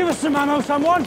Give us some ammo, someone!